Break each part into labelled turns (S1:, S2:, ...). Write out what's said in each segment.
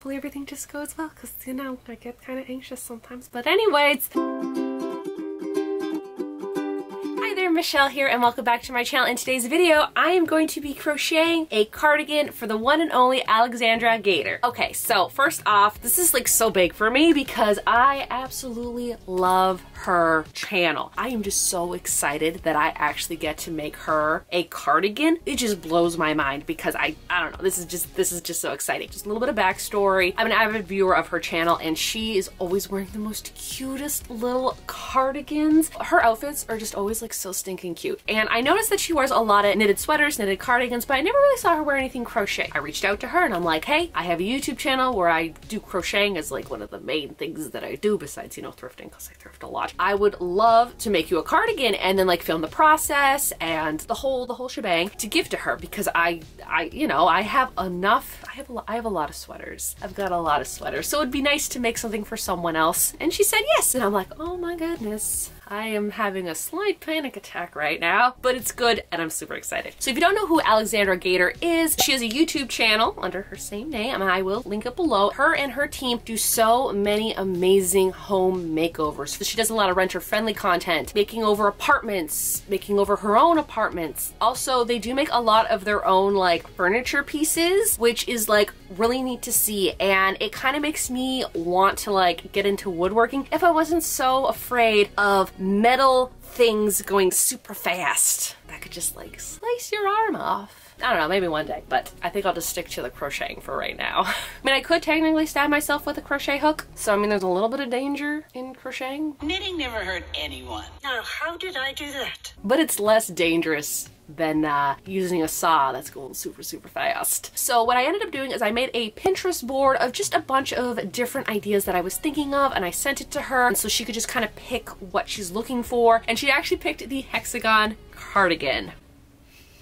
S1: Hopefully everything just goes well because, you know, I get kind of anxious sometimes. But anyways... Michelle here and welcome back to my channel. In today's video, I am going to be crocheting a cardigan for the one and only Alexandra Gater. Okay, so first off, this is like so big for me because I absolutely love her channel. I am just so excited that I actually get to make her a cardigan. It just blows my mind because I, I don't know, this is just, this is just so exciting. Just a little bit of backstory. I'm an avid viewer of her channel and she is always wearing the most cutest little cardigans. Her outfits are just always like so stinking cute. And I noticed that she wears a lot of knitted sweaters, knitted cardigans, but I never really saw her wear anything crochet. I reached out to her and I'm like, hey, I have a YouTube channel where I do crocheting as like one of the main things that I do besides, you know, thrifting because I thrift a lot. I would love to make you a cardigan and then like film the process and the whole, the whole shebang to give to her because I, I, you know, I have enough, I have, a, I have a lot of sweaters. I've got a lot of sweaters. So it'd be nice to make something for someone else. And she said yes. And I'm like, oh my goodness. I am having a slight panic attack right now, but it's good and I'm super excited. So if you don't know who Alexandra Gater is, she has a YouTube channel under her same name and I will link it below. Her and her team do so many amazing home makeovers. She does a lot of renter friendly content, making over apartments, making over her own apartments. Also, they do make a lot of their own like furniture pieces, which is like really neat to see and it kind of makes me want to like get into woodworking if I wasn't so afraid of metal things going super fast that could just like slice your arm off. I don't know, maybe one day, but I think I'll just stick to the crocheting for right now. I mean, I could technically stab myself with a crochet hook, so I mean, there's a little bit of danger in crocheting.
S2: Knitting never hurt anyone. Now, how did I do that?
S1: But it's less dangerous than uh, using a saw that's going super, super fast. So what I ended up doing is I made a Pinterest board of just a bunch of different ideas that I was thinking of and I sent it to her so she could just kind of pick what she's looking for. And she actually picked the hexagon cardigan.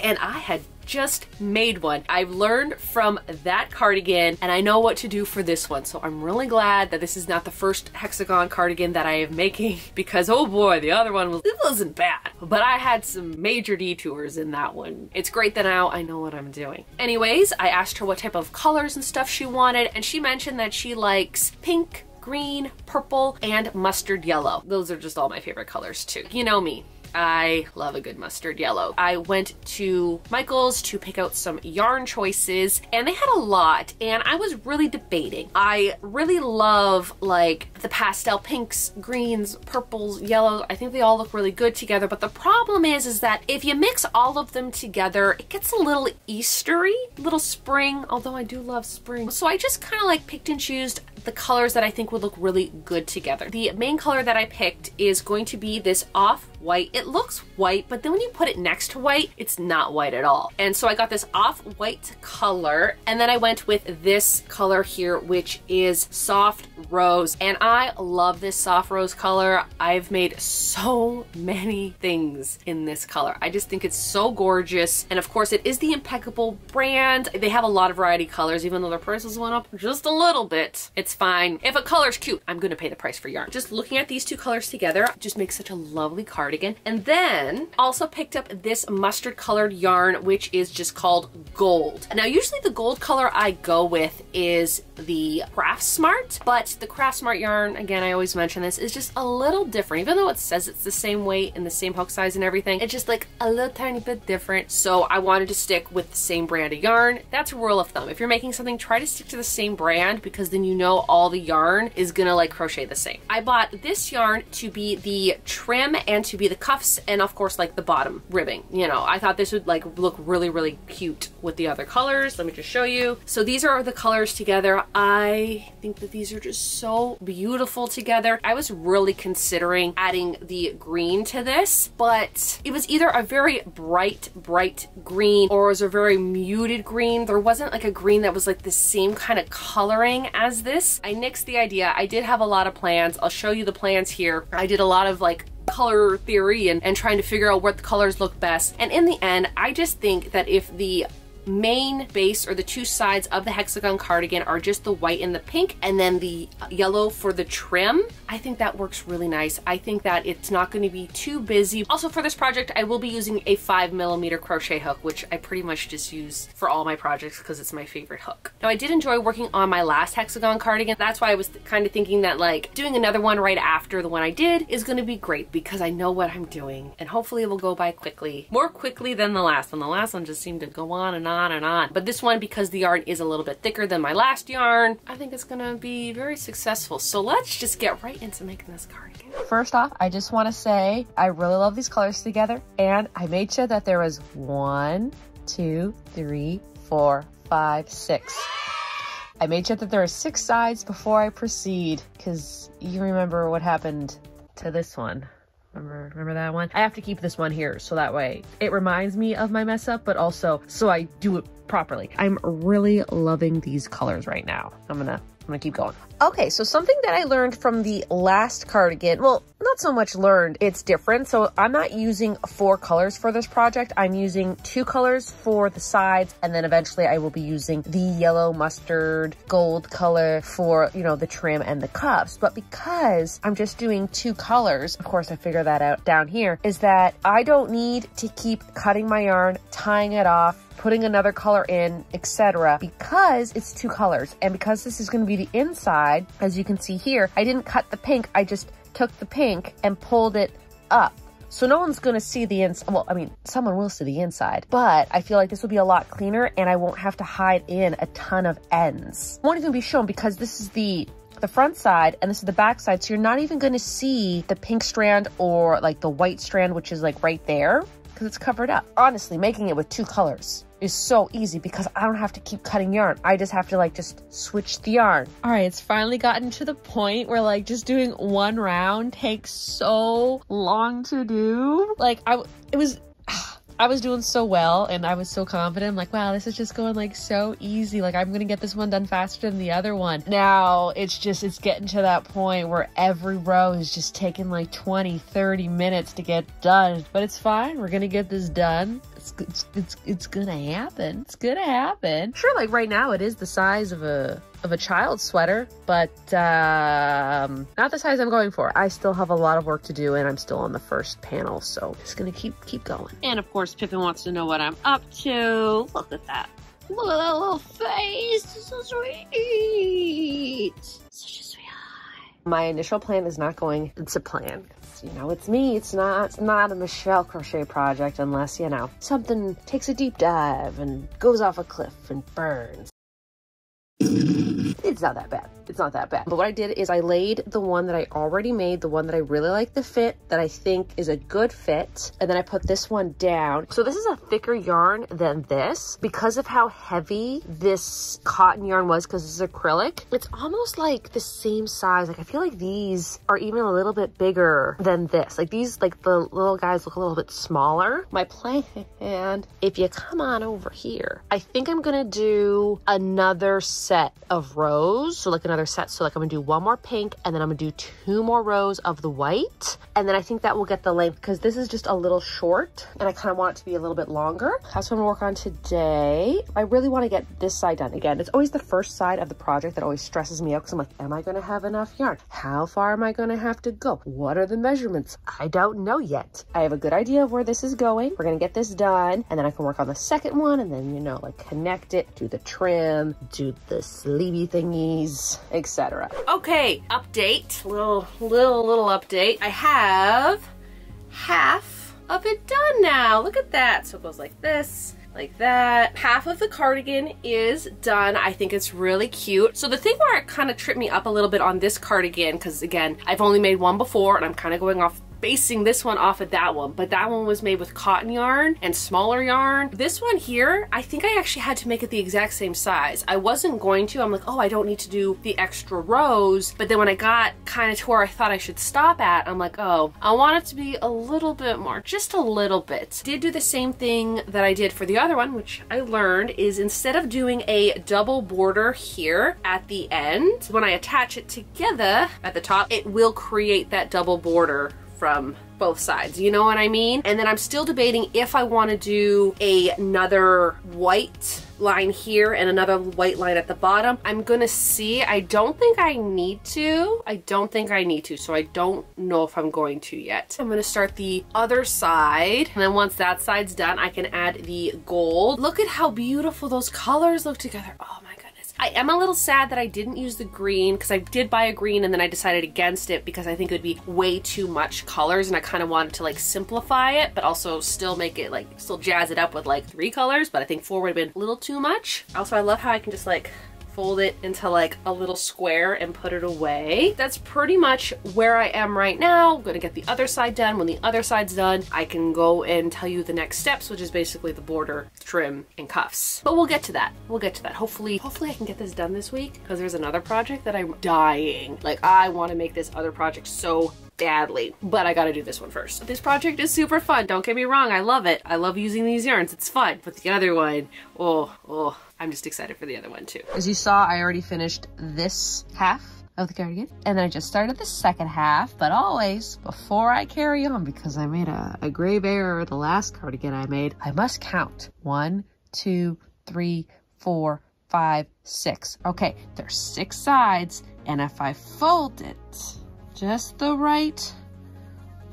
S1: And I had just made one. I've learned from that cardigan and I know what to do for this one. So I'm really glad that this is not the first hexagon cardigan that I am making because oh boy, the other one was, it wasn't bad. But I had some major detours in that one. It's great that now I know what I'm doing. Anyways, I asked her what type of colors and stuff she wanted and she mentioned that she likes pink, green, purple, and mustard yellow. Those are just all my favorite colors too. You know me. I love a good mustard yellow. I went to Michael's to pick out some yarn choices and they had a lot and I was really debating. I really love like the pastel pinks, greens, purples, yellows. I think they all look really good together but the problem is is that if you mix all of them together it gets a little Eastery, little spring, although I do love spring. So I just kind of like picked and chose the colors that I think would look really good together. The main color that I picked is going to be this off-white. It looks white, but then when you put it next to white, it's not white at all. And so I got this off-white color, and then I went with this color here, which is soft rose. And I love this soft rose color. I've made so many things in this color. I just think it's so gorgeous. And of course, it is the Impeccable brand. They have a lot of variety colors, even though their prices went up just a little bit. It's fine. If a color's cute, I'm gonna pay the price for yarn. Just looking at these two colors together just makes such a lovely cardigan. And then also picked up this mustard colored yarn, which is just called gold. Now, usually the gold color I go with is the Craft Smart, but the Craft Smart yarn, again, I always mention this, is just a little different. Even though it says it's the same weight and the same hook size and everything, it's just like a little tiny bit different. So I wanted to stick with the same brand of yarn. That's a rule of thumb. If you're making something, try to stick to the same brand because then you know all the yarn is gonna like crochet the same. I bought this yarn to be the trim and to be the cuffs and of course like the bottom ribbing. You know, I thought this would like look really, really cute with the other colors. Let me just show you. So these are the colors together. I think that these are just so beautiful together. I was really considering adding the green to this, but it was either a very bright, bright green or it was a very muted green. There wasn't like a green that was like the same kind of coloring as this. I nixed the idea. I did have a lot of plans. I'll show you the plans here. I did a lot of like color theory and, and trying to figure out what the colors look best. And in the end, I just think that if the
S3: main base or the two sides of the hexagon cardigan are just the white and the pink and then the yellow for the trim. I think that works really nice. I think that it's not going to be too busy. Also for this project, I will be using a five millimeter crochet hook, which I pretty much just use for all my projects because it's my favorite hook. Now I did enjoy working on my last hexagon cardigan. That's why I was kind of thinking that like doing another one right after the one I did is going to be great because I know what I'm doing and hopefully it will go by quickly. More quickly than the last one. The last one just seemed to go on and on and on. But this one, because the yarn is a little bit thicker than my last yarn, I think it's to be very successful. So let's just get right into making this cardigan.
S1: First off, I just want to say I really love these colors together and I made sure that there was one, two, three, four, five, six. I made sure that there are six sides before I proceed because you remember what happened to this one. Remember, remember that one? I have to keep this one here so that way it reminds me of my mess up, but also so I do it properly. I'm really loving these colors right now. I'm gonna I'm gonna keep going. Okay, so something that I learned from the last cardigan, well, not so much learned, it's different. So I'm not using four colors for this project. I'm using two colors for the sides, and then eventually I will be using the yellow mustard gold color for, you know, the trim and the cuffs. But because I'm just doing two colors, of course I figure that out down here, is that I don't need to keep cutting my yarn, tying it off, putting another color in, etc. because it's two colors. And because this is going to be the inside, as you can see here, I didn't cut the pink. I just took the pink and pulled it up. So no one's going to see the inside. Well, I mean, someone will see the inside, but I feel like this will be a lot cleaner and I won't have to hide in a ton of ends. Won't even be shown because this is the the front side and this is the back side. So you're not even going to see the pink strand or like the white strand, which is like right there because it's covered up. Honestly, making it with two colors is so easy because I don't have to keep cutting yarn. I just have to like just switch the yarn. All right, it's finally gotten to the point where like just doing one round takes so long to do. Like I, it was, I was doing so well and I was so confident. I'm like, wow, this is just going like so easy. Like I'm gonna get this one done faster than the other one. Now it's just, it's getting to that point where every row is just taking like 20, 30 minutes to get done. But it's fine. We're gonna get this done. It's, it's, it's, it's gonna happen. It's gonna happen. Sure, like right now it is the size of a of a child's sweater, but um, not the size I'm going for. I still have a lot of work to do and I'm still on the first panel, so it's gonna keep keep going.
S3: And of course, Pippin wants to know what I'm up to. Look at that. Look at that little face. so sweet. Such a sweet eye.
S1: My initial plan is not going to plan. You know, it's me. It's not it's not a Michelle crochet project unless, you know, something takes a deep dive and goes off a cliff and burns. It's not that bad. It's not that bad. But what I did is I laid the one that I already made, the one that I really like the fit, that I think is a good fit. And then I put this one down. So this is a thicker yarn than this. Because of how heavy this cotton yarn was, because this is acrylic, it's almost like the same size. Like I feel like these are even a little bit bigger than this. Like these, like the little guys look a little bit smaller. My plan, if you come on over here, I think I'm gonna do another set of rows. So like another set. So like I'm gonna do one more pink and then I'm gonna do two more rows of the white. And then I think that will get the length because this is just a little short and I kind of want it to be a little bit longer. That's what I'm gonna work on today. I really wanna get this side done. Again, it's always the first side of the project that always stresses me out because I'm like, am I gonna have enough yarn? How far am I gonna have to go? What are the measurements? I don't know yet. I have a good idea of where this is going. We're gonna get this done and then I can work on the second one and then, you know, like connect it, do the trim, do the sleevey thingies, etc.
S3: Okay, update. Little, little, little update. I have half of it done now. Look at that. So it goes like this like that. Half of the cardigan is done. I think it's really cute. So the thing where it kind of tripped me up a little bit on this cardigan, because again, I've only made one before and I'm kind of going off basing this one off of that one, but that one was made with cotton yarn and smaller yarn. This one here, I think I actually had to make it the exact same size. I wasn't going to, I'm like, oh, I don't need to do the extra rows. But then when I got kind of to where I thought I should stop at, I'm like, oh, I want it to be a little bit more, just a little bit. Did do the same thing that I did for the other one, which I learned is instead of doing a double border here at the end, when I attach it together at the top, it will create that double border
S1: from both sides. You know what I mean? And then I'm still debating if I want to do a, another white line here and another white line at the bottom. I'm gonna see. I don't think I need to. I don't think I need to, so I don't know if I'm going to yet. I'm gonna start the other side, and then once that side's done, I can add the gold. Look at how beautiful those colors look together. Oh my I am a little sad that I didn't use the green because I did buy a green and then I decided against it because I think it would be way too much colors and I kind of wanted to like simplify it but also still make it like still jazz it up with like three colors but I think four would have been a little too much. Also I love how I can just like fold it into like a little square and put it away. That's pretty much where I am right now. I'm gonna get the other side done. When the other side's done, I can go and tell you the next steps, which is basically the border, trim, and cuffs. But we'll get to that. We'll get to that. Hopefully, hopefully I can get this done this week because there's another project that I'm dying. Like I wanna make this other project so badly, but I gotta do this one first. This project is super fun, don't get me wrong, I love it. I love using these yarns, it's fun. But the other one, oh, oh, I'm just excited for the other one too.
S4: As you saw, I already finished this half of the cardigan. And then I just started the second half, but always before I carry on, because I made a, a grave error the last cardigan I made, I must count. One, two, three, four, five, six. Okay, there's six sides, and if I fold it just the right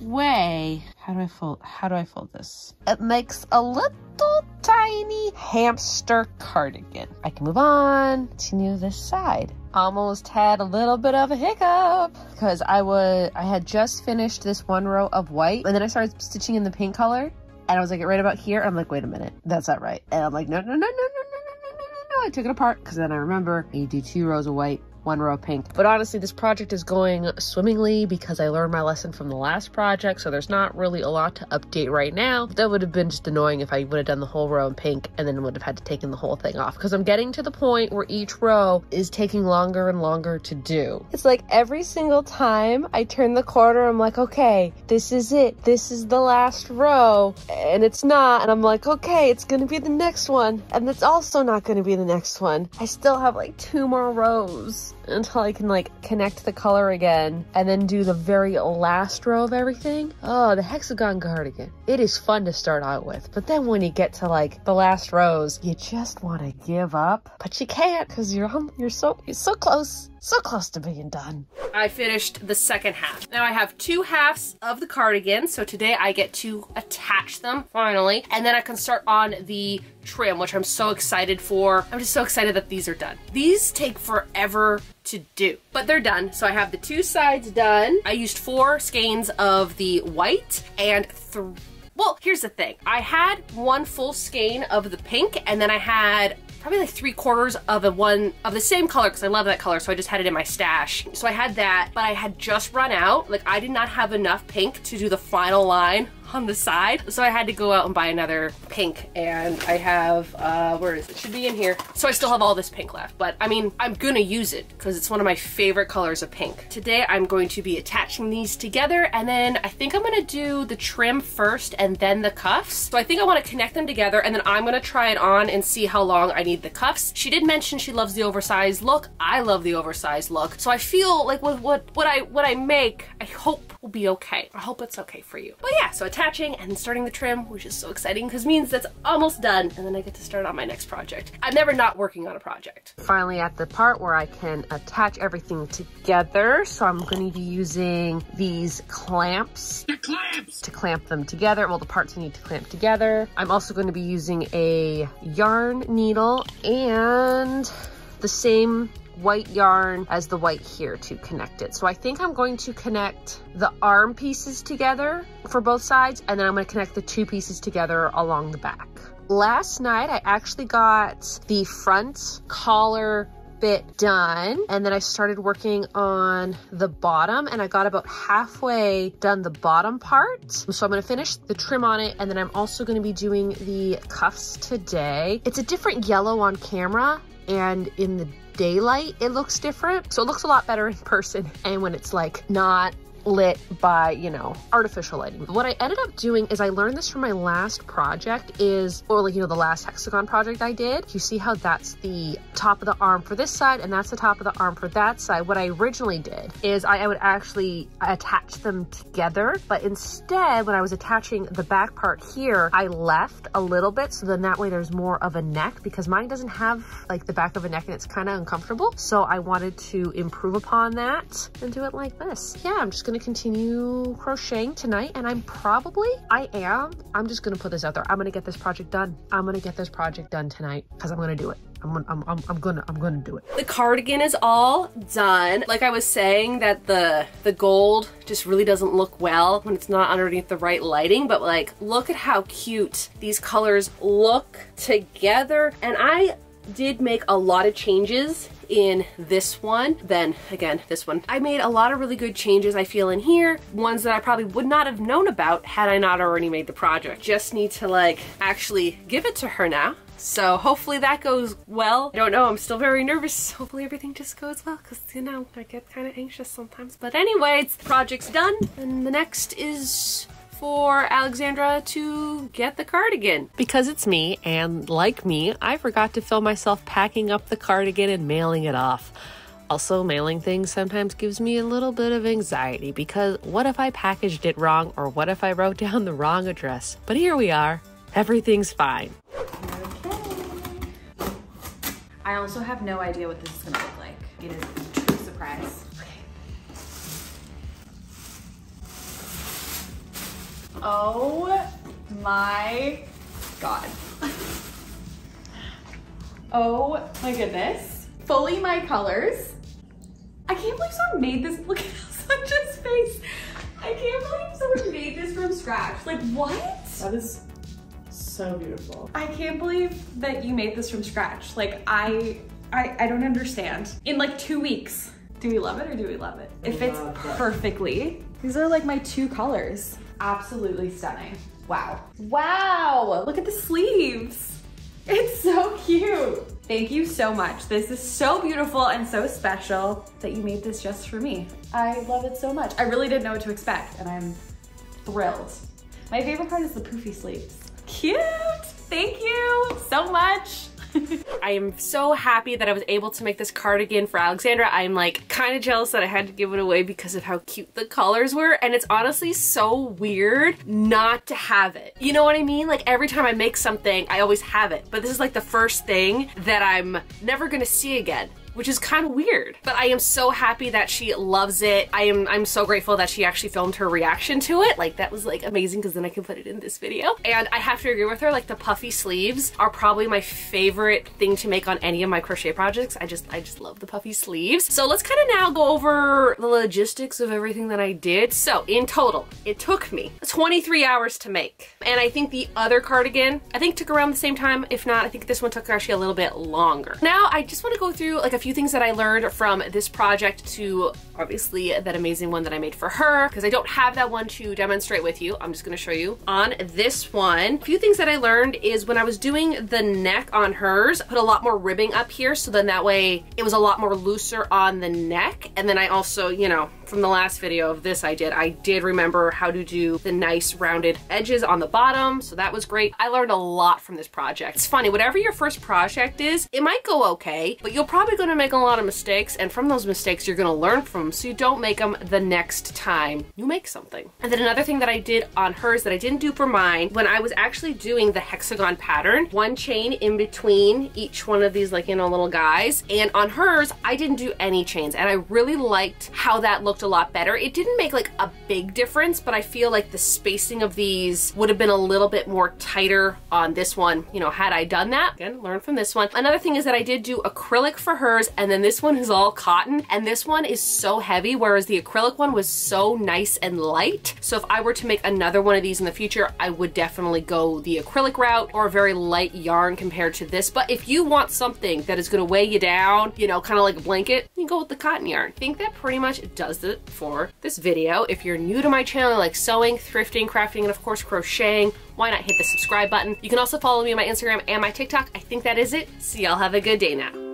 S4: way, how do I fold, how do I fold this? It makes a little tiny hamster cardigan. I can move on, continue this side. Almost had a little bit of a hiccup because I was I had just finished this one row of white and then I started stitching in the pink color and I was like right about here. I'm like, wait a minute, that's not right. And I'm like, no, no, no, no, no, no, no, no, no, no. I took it apart because then I remember you do two rows of white one row of pink. But honestly, this project is going swimmingly because I learned my lesson from the last project, so there's not really a lot to update right now. That would have been just annoying if I would have done the whole row in pink and then would have had to taken the whole thing off because I'm getting to the point where each row is taking longer and longer to do. It's like every single time I turn the corner, I'm like, okay, this is it. This is the last row. And it's not. And I'm like, okay, it's going to be the next one. And it's also not going to be the next one. I still have like two more rows until I can like connect the color again and then do the very last row of everything. Oh, the hexagon cardigan. It is fun to start out with, but then when you get to like the last rows, you just want to give up, but you can't because you're you're so you're so close. So close to being done.
S1: I finished the second half. Now I have two halves of the cardigan, so today I get to attach them, finally, and then I can start on the trim, which I'm so excited for. I'm just so excited that these are done. These take forever to do, but they're done. So I have the two sides done. I used four skeins of the white and three well, here's the thing. I had one full skein of the pink and then I had probably like three quarters of a one of the same color because I love that color so I just had it in my stash. So I had that but I had just run out. Like I did not have enough pink to do the final line on the side. So I had to go out and buy another pink and I have, uh, where is it? it? Should be in here. So I still have all this pink left, but I mean, I'm gonna use it because it's one of my favorite colors of pink. Today I'm going to be attaching these together and then I think I'm gonna do the trim first and then the cuffs. So I think I wanna connect them together and then I'm gonna try it on and see how long I need the cuffs. She did mention she loves the oversized look. I love the oversized look. So I feel like with what, what I, what I make, I hope will be okay. I hope it's okay for you. But yeah, so attaching and starting the trim, which is so exciting because means that's almost done. And then I get to start on my next project. I'm never not working on a project.
S4: Finally at the part where I can attach everything together. So I'm going to be using these clamps.
S2: The clamps!
S4: To clamp them together. Well, the parts you need to clamp together. I'm also going to be using a yarn needle and the same white yarn as the white here to connect it. So I think I'm going to connect the arm pieces together for both sides and then I'm going to connect the two pieces together along the back. Last night I actually got the front collar bit done and then I started working on the bottom and I got about halfway done the bottom part. So I'm gonna finish the trim on it and then I'm also gonna be doing the cuffs today. It's a different yellow on camera and in the daylight it looks different. So it looks a lot better in person and when it's like not
S1: lit by, you know, artificial lighting. What I ended up doing is I learned this from my last project is, or like, you know, the last hexagon project I did. You see how that's the top of the arm for this side and that's the top of the arm for that side. What I originally did is I, I would actually attach them together, but instead when I was attaching the back part here, I left a little bit so then that way there's more of a neck because mine doesn't have like the back of a neck and it's kind of uncomfortable. So I wanted to improve upon that and do it like this. Yeah, I'm just gonna continue crocheting tonight and I'm probably, I am, I'm just gonna put this out there. I'm gonna get this project done. I'm gonna get this project done tonight because I'm gonna do it. I'm, I'm, I'm, I'm gonna I'm gonna do it. The cardigan is all done. Like I was saying that the the gold just really doesn't look well when it's not underneath the right lighting, but like look at how cute these colors look together. And I did make a lot of changes in this one then again this one I made a lot of really good changes I feel in here ones that I probably would not have known about had I not already made the project just need to like actually give it to her now so hopefully that goes well. I don't know, I'm still very nervous. Hopefully everything just goes well because, you know, I get kind of anxious sometimes. But anyways, the project's done. And the next is for Alexandra to get the cardigan. Because it's me, and like me, I forgot to film myself packing up the cardigan and mailing it off. Also, mailing things sometimes gives me a little bit of anxiety because what if I packaged it wrong or what if I wrote down the wrong address? But here we are. Everything's fine.
S5: I also have no idea what this is gonna look like. It is a true surprise. Oh my god. oh my goodness. Fully my colors. I can't believe someone made this. Look at Sanja's face. I can't believe someone made this from scratch. Like what?
S6: That is so beautiful.
S5: I can't believe that you made this from scratch. Like I, I, I don't understand. In like two weeks, do we love it or do we love it? It fits perfectly. These are like my two colors. Absolutely stunning. Wow. Wow, look at the sleeves. It's so cute. Thank you so much. This is so beautiful and so special that you made this just for me. I love it so much. I really didn't know what to expect and I'm thrilled. My favorite part is the poofy sleeves. Cute. Thank you so much.
S1: I am so happy that I was able to make this cardigan for Alexandra. I'm like kind of jealous that I had to give it away because of how cute the colors were and it's honestly so weird not to have it. You know what I mean? Like every time I make something, I always have it, but this is like the first thing that I'm never gonna see again which is kind of weird. But I am so happy that she loves it. I am I'm so grateful that she actually filmed her reaction to it. Like that was like amazing because then I can put it in this video. And I have to agree with her, like the puffy sleeves are probably my favorite thing to make on any of my crochet projects. I just I just love the puffy sleeves. So let's kind of now go over the logistics of everything that I did. So in total, it took me 23 hours to make. And I think the other cardigan, I think took around the same time. If not, I think this one took actually a little bit longer. Now I just want to go through like a few things that I learned from this project to obviously that amazing one that I made for her because I don't have that one to demonstrate with you. I'm just going to show you on this one. A few things that I learned is when I was doing the neck on hers, I put a lot more ribbing up here so then that way it was a lot more looser on the neck and then I also, you know, from the last video of this I did, I did remember how to do the nice rounded edges on the bottom, so that was great. I learned a lot from this project. It's funny, whatever your first project is, it might go okay, but you're probably gonna make a lot of mistakes, and from those mistakes you're gonna learn from them, so you don't make them the next time you make something. And then another thing that I did on hers that I didn't do for mine, when I was actually doing the hexagon pattern, one chain in between each one of these like, you know, little guys, and on hers, I didn't do any chains, and I really liked how that looked looked a lot better. It didn't make like a big difference, but I feel like the spacing of these would have been a little bit more tighter on this one, you know, had I done that. Again, learn from this one. Another thing is that I did do acrylic for hers, and then this one is all cotton, and this one is so heavy, whereas the acrylic one was so nice and light. So if I were to make another one of these in the future, I would definitely go the acrylic route or a very light yarn compared to this. But if you want something that is gonna weigh you down, you know, kind of like a blanket, you go with the cotton yarn. I think that pretty much does it for this video. If you're new to my channel, like sewing, thrifting, crafting, and of course crocheting, why not hit the subscribe button? You can also follow me on my Instagram and my TikTok. I think that is it. See y'all have a good day now.